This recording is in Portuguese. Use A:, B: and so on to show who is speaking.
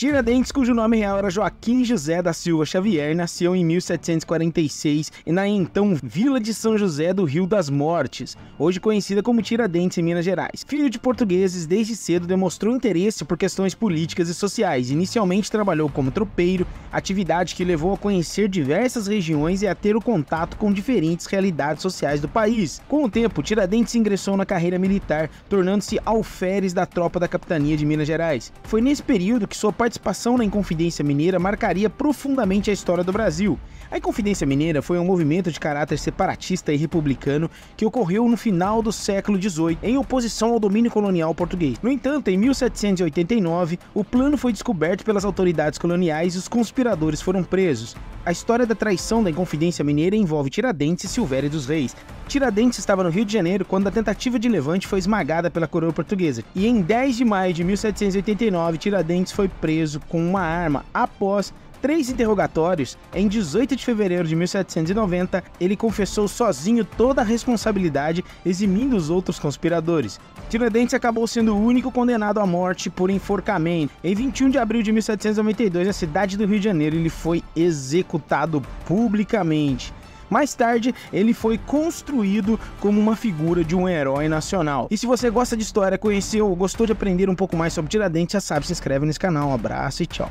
A: Tiradentes, cujo nome real era Joaquim José da Silva Xavier, nasceu em 1746 e na então Vila de São José do Rio das Mortes, hoje conhecida como Tiradentes em Minas Gerais. Filho de portugueses, desde cedo demonstrou interesse por questões políticas e sociais. Inicialmente trabalhou como tropeiro, atividade que levou a conhecer diversas regiões e a ter o contato com diferentes realidades sociais do país. Com o tempo, Tiradentes ingressou na carreira militar, tornando-se alferes da tropa da capitania de Minas Gerais. Foi nesse período que sua participação na Inconfidência Mineira marcaria profundamente a história do Brasil. A Inconfidência Mineira foi um movimento de caráter separatista e republicano que ocorreu no final do século XVIII, em oposição ao domínio colonial português. No entanto, em 1789, o plano foi descoberto pelas autoridades coloniais e os conspiradores foram presos. A história da traição da Inconfidência Mineira envolve Tiradentes e Silvério dos Reis. Tiradentes estava no Rio de Janeiro quando a tentativa de levante foi esmagada pela coroa portuguesa. E em 10 de maio de 1789, Tiradentes foi preso com uma arma após três interrogatórios, em 18 de fevereiro de 1790, ele confessou sozinho toda a responsabilidade, eximindo os outros conspiradores. Tiradentes acabou sendo o único condenado à morte por enforcamento. Em 21 de abril de 1792, na cidade do Rio de Janeiro, ele foi executado publicamente. Mais tarde, ele foi construído como uma figura de um herói nacional. E se você gosta de história, conheceu ou gostou de aprender um pouco mais sobre Tiradentes, já sabe, se inscreve nesse canal. Um abraço e tchau.